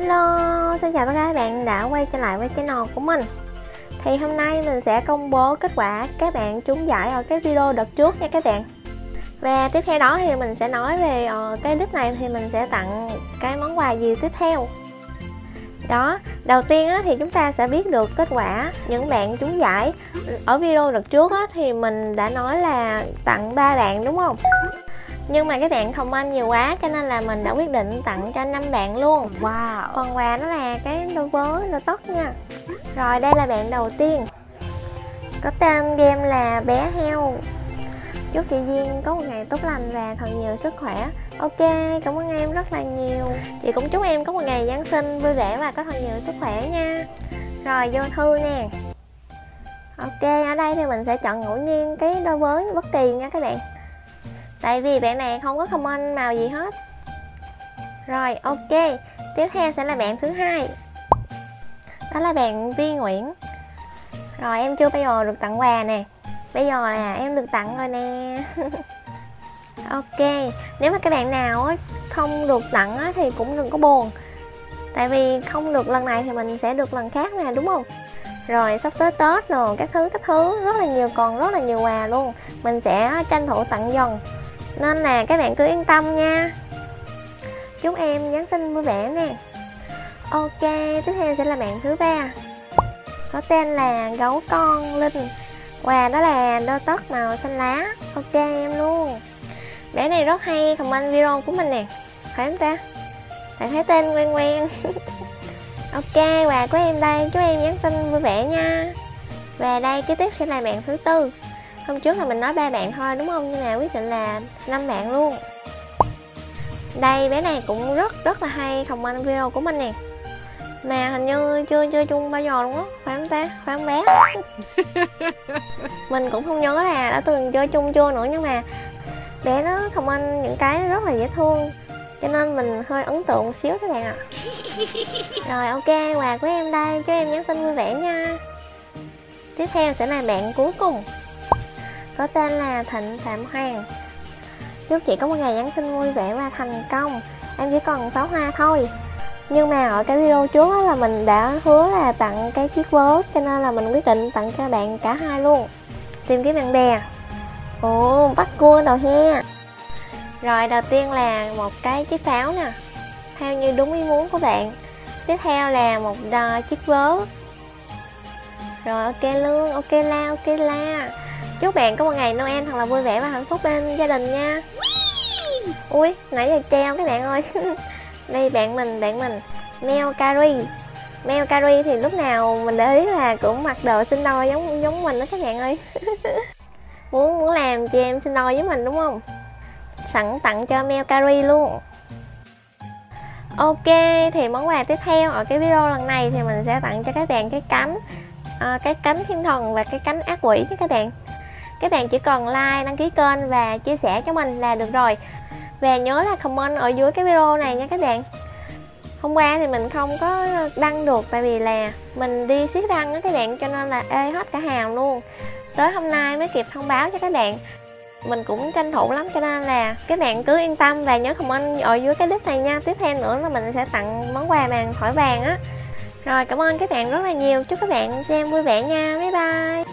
Hello, xin chào tất cả các bạn đã quay trở lại với channel của mình. Thì hôm nay mình sẽ công bố kết quả các bạn trúng giải ở cái video đợt trước nha các bạn. Và tiếp theo đó thì mình sẽ nói về ờ, cái clip này thì mình sẽ tặng cái món quà gì tiếp theo. Đó đầu tiên thì chúng ta sẽ biết được kết quả những bạn trúng giải ở video đợt trước thì mình đã nói là tặng ba bạn đúng không? Nhưng mà các bạn comment nhiều quá cho nên là mình đã quyết định tặng cho năm bạn luôn. Wow. Phần quà đó là cái đôi vớ đôi tóc nha. Rồi đây là bạn đầu tiên. Có tên game là bé heo. Chúc chị duyên có một ngày tốt lành và thật nhiều sức khỏe. Ok cảm ơn em rất là nhiều. Chị cũng chúc em có một ngày giáng sinh vui vẻ và có thật nhiều sức khỏe nha. Rồi vô thư nè. Ok ở đây thì mình sẽ chọn ngẫu nhiên cái đôi vớ bất kỳ nha các bạn tại vì bạn này không có comment màu gì hết. Rồi, ok. Tiếp theo sẽ là bạn thứ hai. Đó là bạn Vi Nguyễn. Rồi, em chưa bây giờ được tặng quà nè. Bây giờ là em được tặng rồi nè. Ok. Nếu mà các bạn nào không được tặng thì cũng đừng có buồn. Tại vì không được lần này thì mình sẽ được lần khác nè đúng không? Rồi, sắp tới tết rồi các thứ các thứ, rất là nhiều, còn rất là nhiều quà luôn. Mình sẽ tranh thủ tặng dần nên là các bạn cứ yên tâm nha. Chúc em giáng sinh vui vẻ nè. Ok, tiếp theo sẽ là bạn thứ ba. Có tên là gấu con linh. Quà đó là đôi tất màu xanh lá. Ok, em luôn. Bé này rất hay comment video của mình nè. Phải không ta? Bạn thấy tên quen quen. Ok, quà của em đây. Chúc em giáng sinh vui vẻ nha. Và đây, kế tiếp sẽ là bạn thứ tư hôm trước là mình nói ba bạn thôi đúng không? Nhưng mà quyết định là năm bạn luôn. Đây bé này cũng rất rất là hay comment video của mình nè. Mà hình như chưa chơi chung bao giờ luôn á. Phải không ta? Phải không bé? Mình cũng không nhớ là đã từng chơi chung chưa nữa nhưng mà bé nó comment những cái rất là dễ thương. Cho nên mình hơi ấn tượng một xíu các bạn ạ. Rồi ok quà của em đây. Chúc em nhắn tin vui vẻ nha. Tiếp theo sẽ là bạn cuối cùng có tên là Thịnh Phạm Hoàng. Chúc chị có một ngày Giáng sinh vui vẻ và thành công Em chỉ còn pháo hoa thôi. Nhưng mà ở cái video trước là mình đã hứa là tặng cái chiếc vớ Cho nên là mình quyết định tặng cho bạn cả hai luôn. Tìm kiếm bạn bè. Ồ, bắt cua đồ he. Rồi đầu tiên là một cái chiếc pháo nè. Theo như đúng ý muốn của bạn. Tiếp theo là một chiếc vớ. Rồi ok luôn, ok la, ok la. Chúc bạn có một ngày Noel thật là vui vẻ và hạnh phúc bên gia đình nha. Ui, nãy giờ treo các bạn ơi. Đây bạn mình, bạn mình. Mel Carrie Mel Carrie thì lúc nào mình để ý là cũng mặc đồ sinh đôi giống giống mình đó các bạn ơi. Muốn muốn làm chị em sinh đôi với mình đúng không? Sẵn tặng cho Mel Carrie luôn. Ok, thì món quà tiếp theo ở cái video lần này thì mình sẽ tặng cho các bạn cái cánh à, cái cánh thiên thần và cái cánh ác quỷ nha các bạn các bạn chỉ cần like, đăng ký kênh và chia sẻ cho mình là được rồi. Và nhớ là comment ở dưới cái video này nha các bạn. Hôm qua thì mình không có đăng được tại vì là mình đi siết răng á các bạn, cho nên là ê hết cả hàng luôn. Tới hôm nay mới kịp thông báo cho các bạn. Mình cũng tranh thủ lắm cho nên là các bạn cứ yên tâm và nhớ comment ở dưới cái clip này nha. Tiếp theo nữa là mình sẽ tặng món quà màn thỏi vàng á. Rồi cảm ơn các bạn rất là nhiều. Chúc các bạn xem vui vẻ nha. Bye bye.